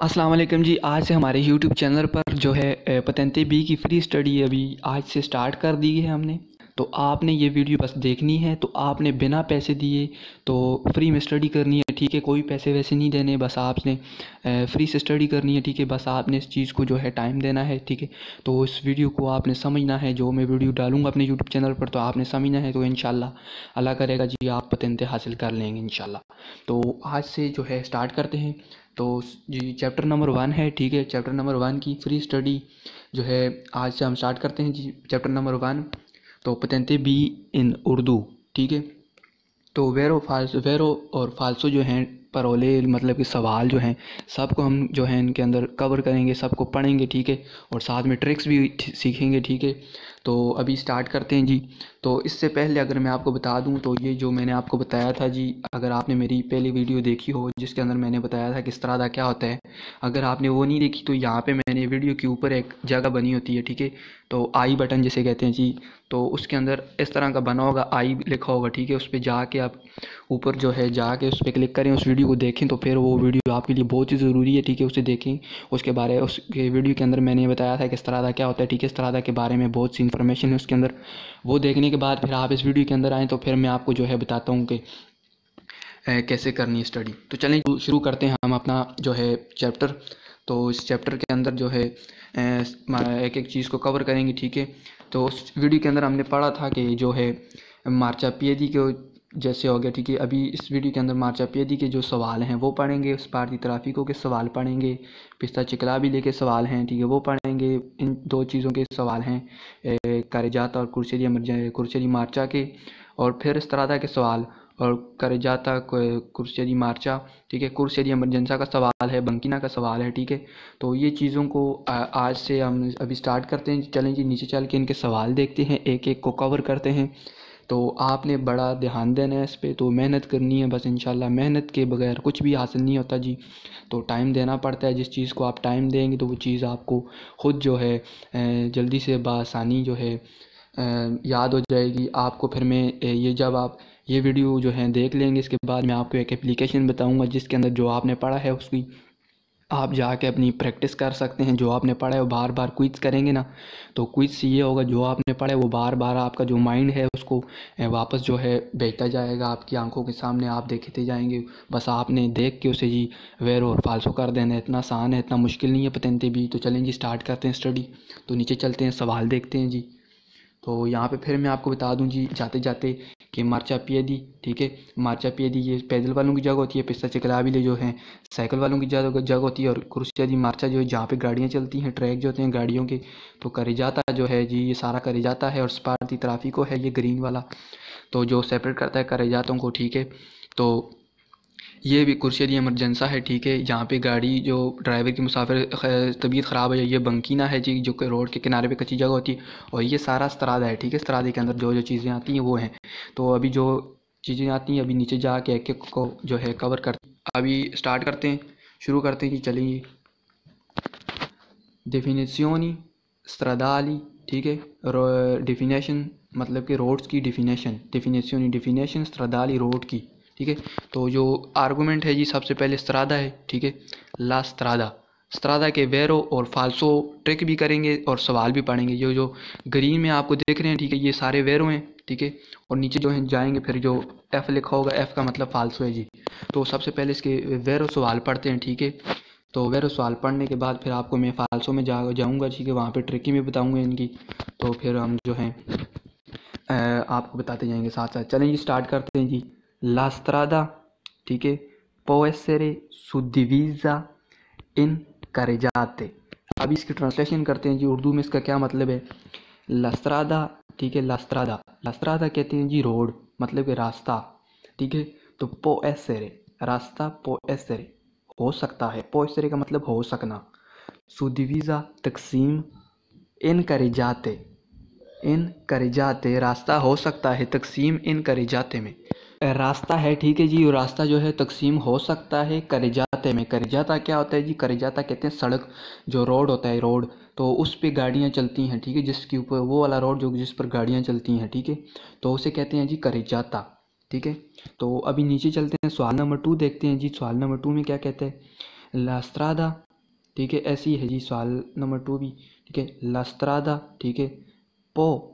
अस्सलाम वालेकुम जी, आज से हमारे यूट्यूब चैनल पर जो है पतंते बी की फ्री स्टडी अभी आज से स्टार्ट कर दी है हमने। तो आपने ये वीडियो बस देखनी है तो आपने बिना पैसे दिए तो फ्री में स्टडी करनी है, ठीक है? कोई पैसे वैसे नहीं देने, बस आपने फ्री से स्टडी करनी है, ठीक है? बस आपने इस चीज़ को जो है टाइम देना है, ठीक है? तो इस वीडियो को आपने समझना है, जो मैं वीडियो डालूँगा अपने यूट्यूब चैनल पर तो आपने समझना है तो इन अल्लाह करेगा जी, आप पतंते हासिल कर लेंगे इन तो आज से जो है स्टार्ट करते हैं। तो जी चैप्टर नंबर वन है, ठीक है? चैप्टर नंबर वन की फ्री स्टडी जो है, आज से हम स्टार्ट करते हैं, जी चैप्टर नंबर वन तो पतंते बी इन उर्दू, ठीक है? तो वेरो फाल्सो वेरो और फाल्सो जो हैं, परोले मतलब कि सवाल जो हैं, सबको हम जो है इनके अंदर कवर करेंगे, सबको पढ़ेंगे, ठीक है? और साथ में ट्रिक्स भी सीखेंगे, ठीक है? तो अभी स्टार्ट करते हैं जी। तो इससे पहले अगर मैं आपको बता दूँ तो ये जो मैंने आपको बताया था जी, अगर आपने मेरी पहली वीडियो देखी हो, जिसके अंदर मैंने बताया था किस तरह का क्या होता है, अगर आपने वो नहीं देखी तो यहाँ पे मैंने वीडियो के ऊपर एक जगह बनी होती है, ठीक है? तो आई बटन जिसे कहते हैं जी तो उसके अंदर इस तरह का बना होगा आई लिखा होगा, ठीक है? उस पर जाके आप ऊपर जो है, जाके उस पर क्लिक करें, उस वीडियो को देखें तो फिर वो वीडियो आपके लिए बहुत ही ज़रूरी है, ठीक है, उसे देखें। उसके बारे, उसके वीडियो के अंदर मैंने बताया था तरह का क्या होता है, ठीक है इस तरह के बारे में बहुत सी इन्फॉर्मेशन है उसके अंदर। वो देखने के बाद फिर आप इस वीडियो के अंदर आएँ तो फिर मैं आपको जो है बताता हूँ कि कैसे करनी है स्टडी तो चलें, शुरू करते हैं हम अपना जो है चैप्टर तो इस चैप्टर के अंदर जो है एक एक चीज़ को कवर करेंगे, ठीक है। तो उस वीडियो के अंदर हमने पढ़ा था कि जो है, मार्चा पी को जैसे हो गया, ठीक है, अभी इस वीडियो के अंदर मार्चा पेदी के जो सवाल हैं वो पढ़ेंगे, उस भारतीय तराफिकों के सवाल पढ़ेंगे, पिस्ता चिकलाबी के सवाल हैं, ठीक है, वो पढ़ेंगे, इन दो चीज़ों के सवाल हैं करजाता और कुर्शरी कुर्शरी मार्चा के, और फिर इस तरह के सवाल, और करजाता कुर्शरी मार्चा, ठीक है कुर्शरी एमरजेंसा का सवाल है, बंकिना का सवाल है, ठीक है तो ये चीज़ों को आज से हम अभी स्टार्ट करते हैं, चलें जी, नीचे चल के इनके सवाल देखते हैं एक एक को कवर करते हैं तो आपने बड़ा ध्यान देना है इस पर तो मेहनत करनी है बस इन मेहनत के बगैर कुछ भी हासिल नहीं होता जी। तो टाइम देना पड़ता है, जिस चीज़ को आप टाइम देंगे तो वो चीज़ आपको ख़ुद जो है जल्दी से बसानी जो है याद हो जाएगी। आपको फिर मैं ये जब आप ये वीडियो जो है देख लेंगे, इसके बाद मैं आपको एक एप्लीकेशन बताऊँगा, जिसके अंदर जो आपने पढ़ा है उसकी। आप जाके अपनी प्रैक्टिस कर सकते हैं, जो आपने पढ़ा है, वो बार बार क्विज करेंगे ना तो क्विज से ये होगा, जो आपने पढ़ा है, वो बार बार आपका जो माइंड है, उसको वापस जो है भेजता जाएगा, आपकी आँखों के सामने आप देखते जाएँगे, बस आपने देख के उसे जी, वेर और फालसो कर देना इतना आसान है, इतना मुश्किल नहीं है पतंते भी तो चलें जी स्टार्ट करते हैं स्टडी तो नीचे चलते हैं, सवाल देखते हैं जी। तो यहाँ पे फिर मैं आपको बता दूँ जी जाते जाते कि मार्चा पियदी, ठीक है? मार्चा पियदी, ये पैदल वालों की जगह होती है, पिस्ता चकलाबिले जो है, साइकिल वालों की जगह होती है और कुर्सियादी मार्चा जो है, जहाँ पे गाड़ियाँ चलती हैं, ट्रैक जो होते हैं गाड़ियों के तो करे जाता जो है जी, ये सारा करे जाता है और स्पार्टी ट्राफिको है ये ग्रीन वाला तो जो सेपरेट करता है करे जातों को, ठीक है? तो ये भी कुर्सियत एमरजेंसा है, ठीक है। जहाँ पे गाड़ी जो ड्राइवर की मुसाफिर तबीयत ख़राब है, ये बंकीना है जी, जो कि रोड के किनारे पे कच्ची जगह होती है। और ये सारा स्तरादा है, ठीक है। स्तरादे के अंदर जो जो चीज़ें आती हैं वो हैं। तो अभी जो चीज़ें आती हैं, अभी नीचे जाके एक एक को जो है कवर कर, अभी स्टार्ट करते हैं, शुरू करते हैं कि चलेंगे। डेफिनेसियोनी स्त्रदाली ठीक है। डिफिनेशन मतलब कि रोड्स की डिफिनेशन डिफिनेसियोनी डिफिनेशन स्त्रदाली रोड की। ठीक है? तो जो आर्गूमेंट है जी, सबसे पहले स्त्रादा है, ठीक है? ला स्त्रादा स्त्रादा के वेरो और फालसो ट्रिक भी करेंगे और सवाल भी पढ़ेंगे। जो जो ग्रीन में आपको देख रहे हैं, ठीक है, ये सारे वेरो हैं, ठीक है? और नीचे जो है, जाएँगे फिर जो एफ़ लिखा होगा एफ़ का मतलब फालसो है जी। तो सबसे पहले इसके वेरो सवाल पढ़ते हैं, ठीक है? तो वेरो सवाल पढ़ने के बाद फिर आपको मैं फालसो में जा, जाऊँगा, ठीक है? वहाँ पर ट्रिकी में बताऊँगा इनकी। तो फिर हम जो हैं आपको बताते जाएँगे साथ साथ चलें जी स्टार्ट करते हैं जी। Strada, ठीक है पोएसरे essere इन carreggiate अब इसकी ट्रांसलेशन करते हैं जी उर्दू में इसका क्या मतलब है? लस्त्रादा ठीक है लस्त्रादा लस्त्रादा कहते हैं जी रोड मतलब कि रास्ता ठीक है? तो पो एसरे रास्ता पो एसरे हो सकता है। पो एसरे का मतलब हो सकना। सुदिवीज़ा तकसीम इन करे जाते इन करे जाते रास्ता हो सकता है तकसीम इन करे जाते में। रास्ता है, ठीक है जी वो रास्ता जो है तकसीम हो सकता है करजाते में। करजाता क्या होता है जी? करजाता कहते हैं सड़क, जो रोड होता है, रोड। तो उस पर गाड़ियाँ चलती हैं, ठीक है, जिसके ऊपर वो वाला रोड जो, जिस पर गाड़ियाँ चलती हैं, ठीक है। तो उसे कहते हैं जी करजाता, ठीक है। तो अभी नीचे चलते हैं, सवाल नंबर टू देखते हैं जी। सवाल नंबर टू में क्या कहते हैं? लास्त्रादा, ठीक है, ऐसी है जी सवाल नंबर टू भी, ठीक है। लास्त्रादा, ठीक है, पो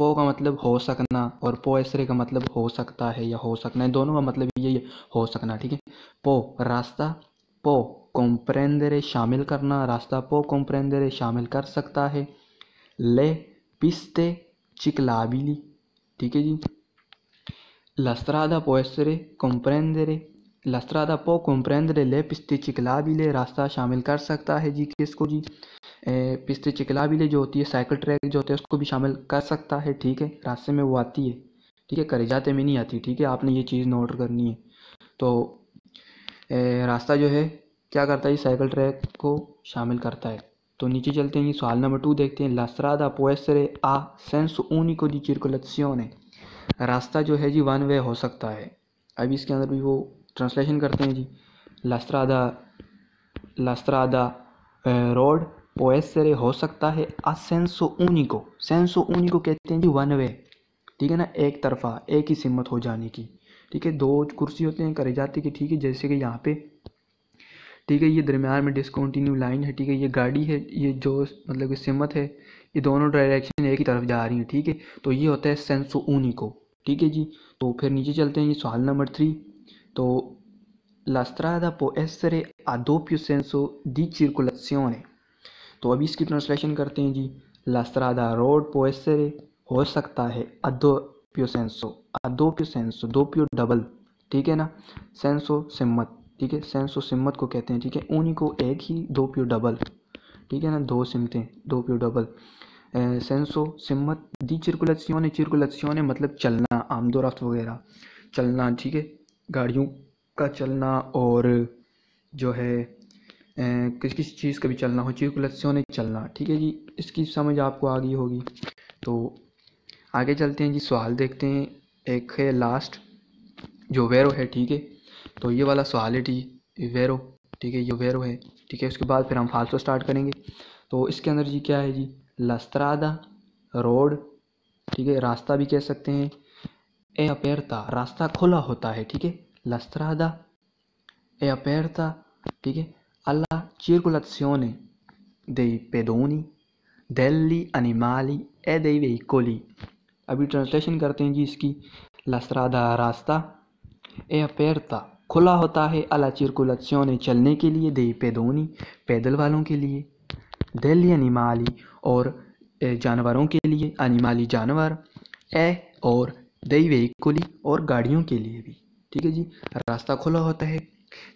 पो का मतलब हो सकना और पो ऐसरे का मतलब हो सकता है या हो सकना है। दोनों का मतलब ये हो सकना, ठीक है? पो, रास्ता, पो, कॉम्प्रेंदरे शामिल करना, रास्ता पो, कॉम्प्रेंदरे शामिल कर सकता है। ले, पिस्ते, चिकलाबिली, ठीक है जी? लस्त्रादा पोएसरे कॉम्प्रेंदरे, लस्त्रादा पो, कॉम्प्रेंदरे, ले, पिस्ते, चिकलाबिले, रास्ता शामिल कर सकता है जी किसको जी? पिस्ते चिकलाबिले जो होती है साइकिल ट्रैक जो होता है उसको भी शामिल कर सकता है ठीक है? रास्ते में वो आती है ठीक है? करे जाते में नहीं आती ठीक है? आपने ये चीज़ नोट करनी है। तो ए, रास्ता जो है क्या करता है? साइकिल ट्रैक को शामिल करता है। तो नीचे चलते हैं सवाल नंबर टू देखते हैं। लास्त्रादा पोएसरे आ सेंस ऊनिको दी चिरकुलेसियोने रास्ता जो है जी वन वे हो सकता है। अभी इसके अंदर भी वो ट्रांसलेशन करते हैं जी। लास्त्रादा लास्त्रादा रोड पोएसरे हो सकता है आ सेंसो ऊनिको सेंसो ऊनिको कहते हैं जी वन वे ठीक है ना एक तरफा एक ही सिमत हो जाने की ठीक है दो कुर्सी होते हैं करे जाते कि ठीक है जैसे कि यहाँ पे ठीक है ये दरमियान में डिसकॉन्टीन्यू लाइन है ठीक है ये गाड़ी है ये जो मतलब कि सिमत है ये दोनों डायरेक्शन एक ही तरफ़ जा रही है ठीक है तो ये होता है सेंसो ऊनिको ठीक है जी तो फिर नीचे चलते हैं ये सवाल नंबर थ्री तो la strada può essere a doppio senso तो अभी इसकी ट्रांसलेशन करते हैं जी। Strada road può हो सकता है। अदो प्यो सेंसो senso प्यो सेंसो दो प्यो डबल ठीक है ना? सेंसो सिम्मत ठीक है? सेंसो सिम्मत को कहते हैं। ठीक है? ऊनी को एक ही दो प्यो डबल ठीक है ना? दो सिमतें दो प्यो डबल सेंसो सिम्मत दी चिरकुलेसियोने चिरकुलेसियोने मतलब चलना आमदोरफ्त वगैरह। चलना, ठीक है? गाड़ियों का चलना और जो है किस किस चीज़ का भी चलना हो चिरकुलेसियोने चलना, ठीक है जी? इसकी समझ आपको आ गई होगी। तो आगे चलते हैं जी, सवाल देखते हैं। एक है लास्ट जो वेरो है, ठीक है? तो ये वाला सवाल है ठीक वेरो ठीक है? ये वेरो है, ठीक है? उसके बाद फिर हम फालसो स्टार्ट करेंगे। तो इसके अंदर जी क्या है जी? लस्त्रादा रोड ठीक है? रास्ता भी कह सकते हैं। ए अपेरता, रास्ता खुला होता है, ठीक है? लस्त्रादा ए अपेरता, ठीक है? अल्लाह circolazione dei pedoni, degli animali e dei veicoli. अभी ट्रांसलेशन करते हैं जी इसकी लस्त्रादा रास्ता ए अपेरता खुला होता है अला चिरकुलेसियोने चलने के लिए दे पेदोनी पैदल वालों के लिए दिल्ली अनिमाली और जानवरों के लिए अनिमाली जानवर ए और दई वेहिकुली और गाड़ियों के लिए भी ठीक है जी रास्ता खुला होता है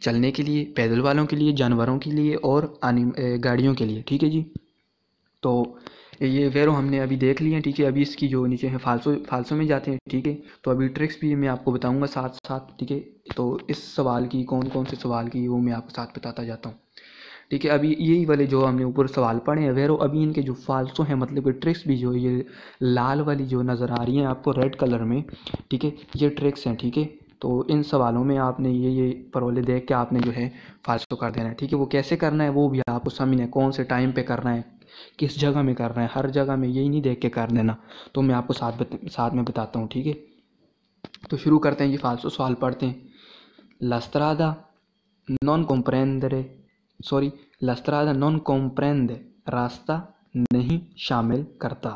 चलने के लिए, पैदल वालों के लिए, जानवरों के लिए और गाड़ियों के लिए, ठीक है जी? तो ये वेरो हमने अभी देख लिए ठीक है? अभी इसकी जो नीचे है, फालसो फालसो में जाते हैं, ठीक है? तो अभी ट्रिक्स भी मैं आपको बताऊँगा साथ साथ ठीक है? तो इस सवाल की कौन कौन से सवाल की, वो मैं आपको साथ बताता जाता हूँ, ठीक है? अभी यही वाले जो हमने ऊपर सवाल पढ़े हैं, वेरो, अभी इनके जो फालसो हैं मतलब कि ट्रिक्स भी जो, ये लाल वाली जो नज़र आ रही हैं आपको रेड कलर में, ठीक है? ये ट्रिक्स हैं, ठीक है? तो इन सवालों में आपने ये ये परोले देख के आपने जो है फालसो कर देना है। ठीक है, वो कैसे करना है वो भी आपको समझना है कौन से टाइम पे करना है, किस जगह में करना है, हर जगह में यही नहीं देख के कर देना। तो मैं आपको साथ साथ में बताता हूँ, ठीक है? तो शुरू करते हैं ये फालसो सवाल पढ़ते हैं। लस्त्रादा नॉन कॉम्प्रेंदरे, सॉरी, लस्त्रादा नॉन कॉम्प्रेंदे रास्ता नहीं शामिल करता।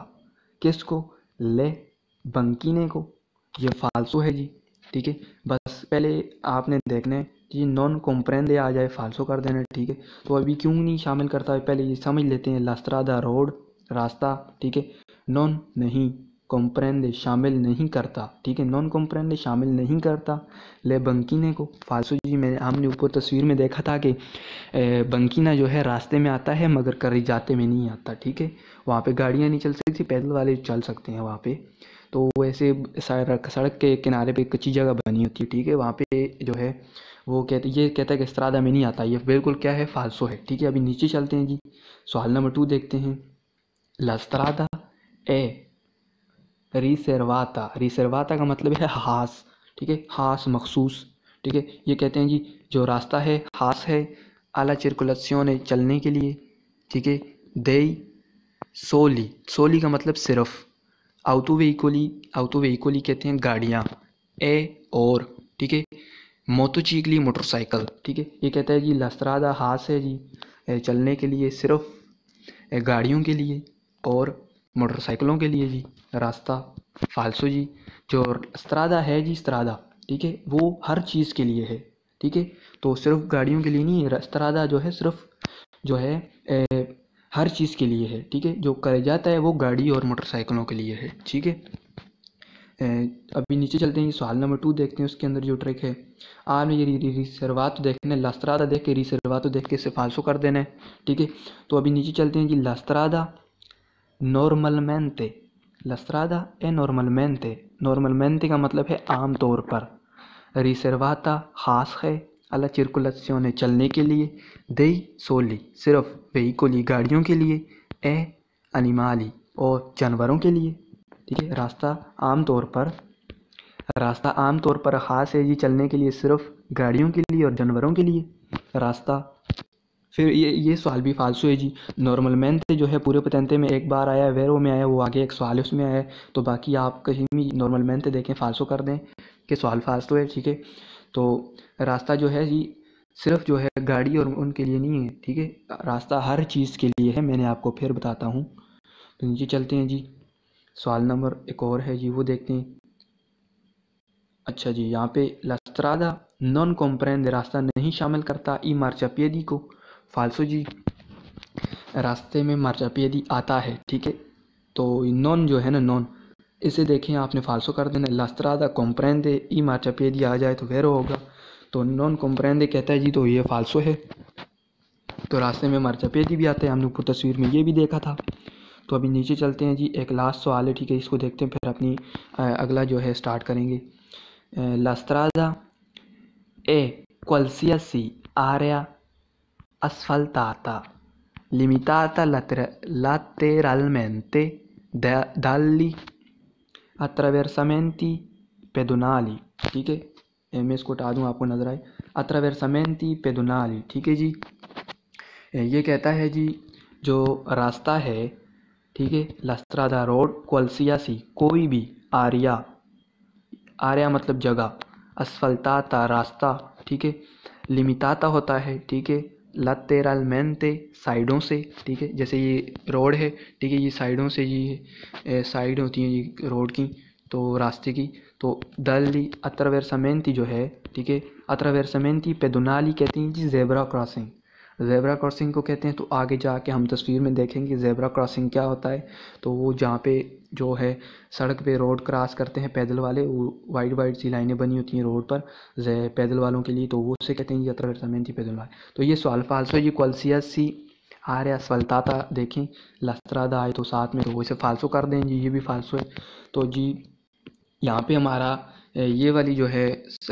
किसको? ले बंकीने को। ये फालसो है जी। ठीक है? बस पहले आपने देखना है कि नॉन कॉम्प्रेंदे आ जाए फालसो कर देना, ठीक है? तो अभी क्यों नहीं शामिल करता है? पहले ये समझ लेते हैं लस्त्रादा रोड रास्ता, ठीक है? नॉन नहीं कॉम्प्रेंदे शामिल नहीं करता, ठीक है? नॉन कॉम्प्रेंदे शामिल नहीं करता। ले बंकीने को फालसो जी, में, हमने ऊपर तस्वीर में देखा था कि बंकीना जो है रास्ते में आता है, मगर करी जाते में नहीं आता, ठीक है? वहाँ पे गाड़ियाँ नहीं चल सकती, पैदल वाले चल सकते हैं वहाँ पे। तो वैसे सड़क सड़क के किनारे पे कच्ची जगह बनी होती है, ठीक है? वहाँ पे जो है, वो कहते, ये कहता है कि स्त्रादा में नहीं आता, ये बिल्कुल क्या है, फालसो है, ठीक है? अभी नीचे चलते हैं जी। सवाल नंबर टू देखते हैं। लस्त्रादा ए रिसरवाता रिसरवाता का मतलब है हास, ठीक है? हास मखसूस, ठीक है? ये कहते हैं जी, जो रास्ता है, हास है, आला ने चलने के लिए, ठीक है? दई, सोली सोली का मतलब सिर्फ़। आउटो वेहिकोली आउटो वेहिकोली कहते हैं गाड़ियाँ, ए और, ठीक है? मोटोचिकली मोटरसाइकिल, ठीक है? ये कहता है जी लस्त्रादा हाथ है जी चलने के लिए सिर्फ़ गाड़ियों के लिए और मोटरसाइकिलों के लिए जी, रास्ता फालसो जी, जो स्त्रादा है जी स्त्रादा ठीक है? वो हर चीज़ के लिए है, ठीक है? तो सिर्फ़ गाड़ियों के लिए नहीं स्त्रादा जो है, सिर्फ़ जो है हर चीज़ के लिए है, ठीक है? जो कर जाता है वो गाड़ी और मोटरसाइकिलों के लिए है, ठीक है? अभी नीचे चलते हैं, सवाल नंबर टू देखते हैं, उसके अंदर जो ट्रिक है। में ये रिसर्वा तो देखने लस्तरादा देख के रिसर्वा तो देख के फालसो कर देना है, ठीक है? तो अभी नीचे चलते हैं जी लस्तरादा नॉर्मलमेंटे लस्तरादा ए नॉर्मलमेंटे नॉर्मलमेंटे का मतलब है आम तौर पर। रिसर्वाता खास है अला चिरकुलसियों चलने के लिए, दई सोली सिर्फ़ वेहिकोली गाड़ियों के लिए, ए अनिमाली और जानवरों के लिए। ठीक है, रास्ता आम तौर पर, रास्ता आम तौर पर ख़ास है जी चलने के लिए सिर्फ़ गाड़ियों के लिए और जानवरों के लिए। रास्ता, फिर ये ये सवाल भी फालसू है जी। नॉर्मल मैन थे जो है पूरे पतंते में एक बार आया वेरो में आया, वो आगे एक सवाल उसमें आया तो बाकी आप कहीं भी नॉर्मल मैन थे देखें फालसू कर दें, कि सवाल फालसू है, ठीक है? तो रास्ता जो है जी, सिर्फ़ जो है गाड़ी और उनके लिए नहीं है, ठीक है? रास्ता हर चीज़ के लिए है, मैंने आपको फिर बताता हूँ। तो नीचे चलते हैं जी। सवाल नंबर एक और है जी, वो देखते हैं। अच्छा जी, यहाँ पे लस्त्रादा नॉन कॉम्प्रेंड रास्ता नहीं शामिल करता ई मार्चापियदी को। फालसो जी, रास्ते में मार्चापियदी आता है, ठीक है? तो नॉन जो है ना नॉन इसे देखें, आपने फालसो कर देना लस्त्रादा कॉम्प्रेंदे ई मार्चापियदी आ जाए तो फिर होगा। तो नॉन कॉम्प्रेंदे कहता है, जी तो ये फालसो है। तो रास्ते में मार्चापियदी भी आता है। हमने ऊपर तस्वीर में ये भी देखा था। तो अभी नीचे चलते हैं जी। एक लास्ट सवाल है, ठीक है, इसको देखते हैं, फिर अपनी अगला जो है स्टार्ट करेंगे। लास्त्रादा ए qualsiasi area asfaltata, limitata lateralmente dagli attraversamenti pedonali, ठीक है? मैं इसको हटा दूँ आपको नज़र आए। अट्रावेरसामेंटी पेदोनाली ठीक है जी? ये कहता है जी, जो रास्ता है, ठीक है लस्त्रादा रोड क्वलसियासी कोई भी आर्या आर्या मतलब जगह, असफलताता रास्ता, ठीक है? लिमिताता होता है, ठीक है? लतेरलमेंटे साइडों से, ठीक है? जैसे ये रोड है, ठीक है? ये साइडों से ये साइड होती हैं ये रोड की तो रास्ते की। तो दली अत्रवेरसमेंती जो है, ठीक है? अत्रवेरसमेंती पेदुनाली कहती हैं जी जेबरा क्रॉसिंग। जेबरा क्रॉसिंग को कहते हैं तो आगे जाके हम तस्वीर में देखेंगे जेबरा क्रॉसिंग क्या होता है। तो वो जहाँ पे जो है सड़क पे रोड क्रॉस करते हैं पैदल वाले, वो वाइट वाइट सी लाइनें बनी होती हैं रोड पर पैदल वालों के लिए तो वो उसे कहते हैं ये अत्रवेरसमेंती पैदल वाले। तो ये सवाल फालसो ये क्वालसिया सी आ रहा स्वलताता देखें, लस्त्रादा आए तो साथ में तो वो इसे फालसो कर दें जी, ये भी फालसो है। तो जी, यहाँ पे हमारा ये वाली जो है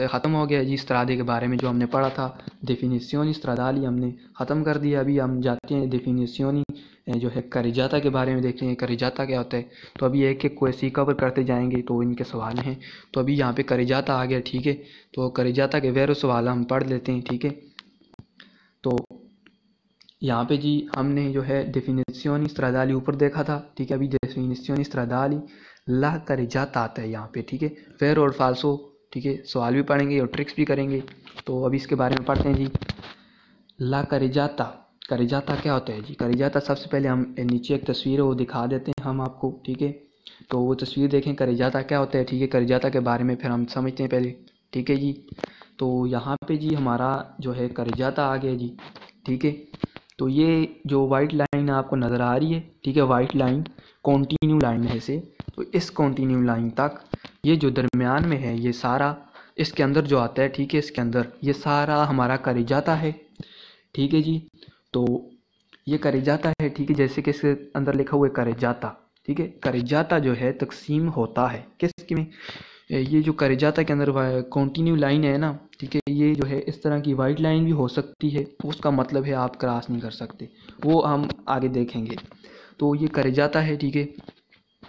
ख़त्म हो गया जी इस्त्रादे के बारे में जो हमने पढ़ा था। डेफिनेसियोनी इस्त्रादाली हमने, ख़त्म कर दिया। अभी हम जाते हैं डेफिनेसियोनी जो है करिजाता के बारे में देखते हैं, करिजाता क्या होता है। तो अभी एक एक को ऐसे कवर करते जाएँगे तो इनके सवाल हैं। तो अभी यहाँ पे करिजाता आ गया, ठीक है? तो करिजाता के वैर सवाल हम पढ़ लेते हैं, ठीक है? तो यहाँ पे जी हमने जो है डेफिनेसियोनी इस्त्रादाली ऊपर देखा था, ठीक है? अभी डेफिनेसियोनी इस्त्रादाली ला करे जाता आता है यहाँ पे, ठीक है? फेयर और फालसो ठीक है? सवाल भी पढ़ेंगे और ट्रिक्स भी करेंगे। तो अभी इसके बारे में पढ़ते हैं जी। ला करे जाता करे जाता क्या होता है जी? करे जाता सबसे पहले हम नीचे एक तस्वीर है, वो दिखा देते हैं हम आपको, ठीक है? तो वो तस्वीर देखें, करे जाता क्या होता है, ठीक है? करे जाता के बारे में फिर हम समझते हैं पहले, ठीक है जी? तो यहाँ पे जी हमारा जो है, करे जाता आ गया जी, ठीक है? तो ये जो वाइट लाइन आपको नज़र आ रही है, ठीक है? वाइट लाइन कॉन्टीन्यू लाइन है से तो इस कॉन्टीन्यू लाइन तक, ये जो दरमियान में है, ये सारा, इसके अंदर जो आता है, ठीक है, इसके अंदर, ये सारा हमारा करे जाता है। ठीक है जी? तो ये करे जाता है, ठीक है, जैसे कि इसके अंदर लिखा हुआ है, करे जाता। ठीक है? करे जाता जो है, तकसीम होता है। किसमें? ये जो करे जाता के अंदर कॉन्टीन्यू लाइन है ना, ठीक है, ये जो है, इस तरह की वाइट लाइन भी हो सकती है, उसका मतलब है आप क्रॉस नहीं कर सकते। वो हम आगे देखेंगे। तो ये करे जाता है, ठीक है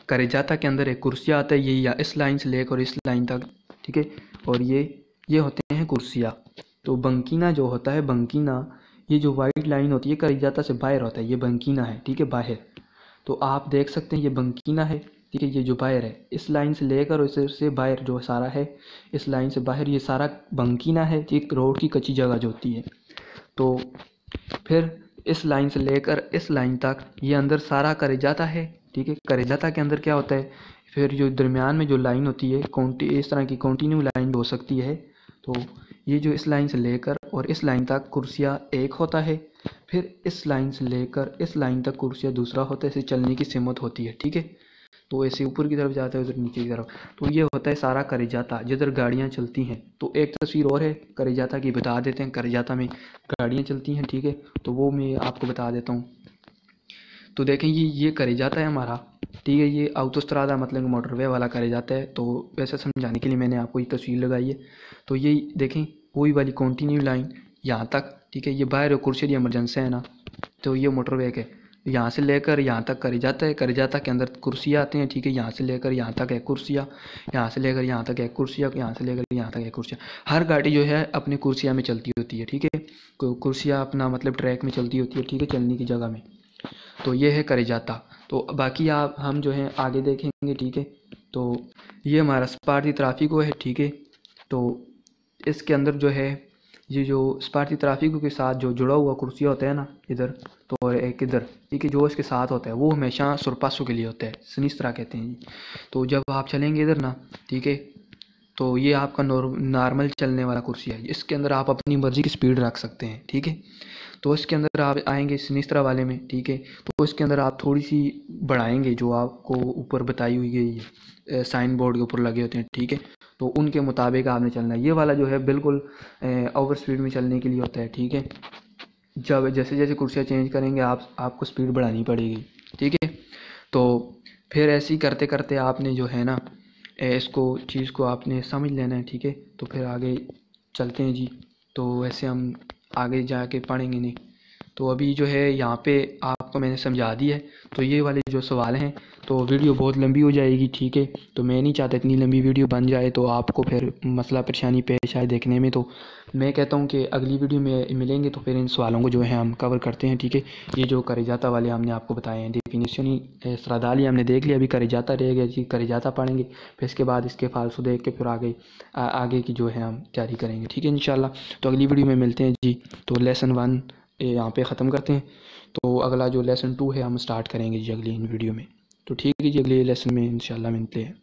करे जाता के अंदर एक कुर्सिया आता है, ये या इस लाइन से लेकर इस लाइन तक, ठीक है? और ये ये होते हैं कुर्सिया। तो बंकीना जो होता है, बंकीना, ये जो वाइट लाइन होती है करे जाता से बाहर होता है, ये बंकीना है, ठीक है? बाहर। तो आप देख सकते हैं, ये बंकीना है, ठीक है? ये जो बाहर है, इस लाइन से लेकर उसे से बाहर जो सारा है, इस लाइन से बाहर, ये सारा बंकीना है एक रोड की कच्ची जगह जो होती है। तो फिर इस लाइन से लेकर इस लाइन तक ये अंदर सारा करे जाता है ठीक है? करे जाता के अंदर क्या होता है? फिर जो दरमियान में जो लाइन होती है कौंटी इस तरह की कॉन्टीन्यू लाइन हो सकती है। तो ये जो इस लाइन से लेकर और इस लाइन तक कुर्सियाँ एक होता है। फिर इस लाइन से लेकर इस लाइन तक कुर्सियाँ दूसरा होता है। इसे चलने की सिमत होती है, ठीक है? तो ऐसे ऊपर की तरफ़ जाता है, उधर नीचे की तरफ़। तो ये होता है सारा करे जाता जिधर गाड़ियाँ चलती हैं। तो एक तस्वीर और है करे जाता की, बता देते हैं करे जाता में गाड़ियाँ चलती हैं, ठीक है? तो वो मैं आपको बता देता हूँ। तो देखें, ये ये करे जाता है हमारा। ठीक है, ये आउटोस्ट्रादा मतलब कि मोटरवे वाला करे जाता है। तो वैसे समझाने के लिए मैंने आपको ये तस्वीर लगाई है। तो ये देखें, वही वाली कॉन्टीन्यू लाइन यहाँ तक, ठीक है, ये बाहर कुर्सी इमरजेंसी है ना। तो ये मोटरवे है यहाँ से लेकर यहाँ तक करी जाता है। करे जाता के अंदर कुर्सियाँ आती हैं, ठीक है, यहाँ से लेकर यहाँ तक है कुर्सियाँ, यहाँ से लेकर यहाँ तक है कुर्सियाँ, यहाँ से लेकर यहाँ तक है कुर्सियाँ। हर गाड़ी जो है अपनी कुर्सियाँ में चलती होती है, ठीक है। कुर्सियाँ अपना मतलब ट्रैक में चलती होती है, ठीक है, चलने की जगह में। तो ये है करे जाता। तो बाकी आप हम जो है, आगे देखेंगे, ठीक है? तो ये हमारा स्पार्टी ट्राफिको है, ठीक है? तो इसके अंदर जो है, ये जो स्पार्टी ट्राफिको के साथ जो जुड़ा हुआ कुर्सियाँ होता है ना, इधर तो और एक इधर, ठीक है? जो इसके साथ होता है, वो हमेशा सुरपासों के लिए होता है सनिस्त्रा कहते हैं तो जब आप चलेंगे इधर ना, ठीक है? तो ये आपका नॉर्मल चलने वाला कुर्सी है, इसके अंदर आप अपनी मर्ज़ी की स्पीड रख सकते हैं, ठीक है? तो इसके अंदर आप आएँगे सिनिस्त्रा वाले में, ठीक है? तो इसके अंदर आप थोड़ी सी बढ़ाएँगे जो आपको ऊपर बताई हुई है साइन बोर्ड के ऊपर लगे होते हैं, ठीक है? तो उनके मुताबिक आपने चलना है। ये वाला जो है बिल्कुल ओवर स्पीड में चलने के लिए होता है, ठीक है? जब जैसे जैसे कुर्सियाँ चेंज करेंगे, आप, आपको स्पीड बढ़ानी पड़ेगी, ठीक है? तो फिर ऐसे ही करते करते आपने जो है ना इसको, चीज़ को आपने समझ लेना है, ठीक है? तो फिर आगे चलते हैं जी। तो वैसे हम आगे जाके पढ़ेंगे नहीं। तो अभी जो है यहाँ पे आपको मैंने समझा दिया है। तो ये वाले जो सवाल हैं तो वीडियो बहुत लंबी हो जाएगी, ठीक है? तो मैं नहीं चाहता इतनी लंबी वीडियो बन जाए तो आपको फिर मसला परेशानी पेश आए देखने में। तो मैं कहता हूँ कि अगली वीडियो में मिलेंगे तो फिर इन सवालों को जो है हम कवर करते हैं, ठीक है? ये जो करे जाता वाले हमने आपको बताए हैं डेफिनेशन सरादाली हमने देख लिया, अभी करे जाता रहेगा जी करे जाता पढ़ेंगे, फिर इसके बाद इसके फालसू देख के फिर आगे आगे की जो है हम तैयारी करेंगे, ठीक है इन तो अगली वीडियो में मिलते हैं जी तो लेसन वन यहाँ पे ख़त्म करते हैं। तो अगला जो लेसन टू है, हम स्टार्ट करेंगे जी अगली इन वीडियो में। तो ठीक है जी, अगले लेसन में इंशाल्लाह मिलते हैं।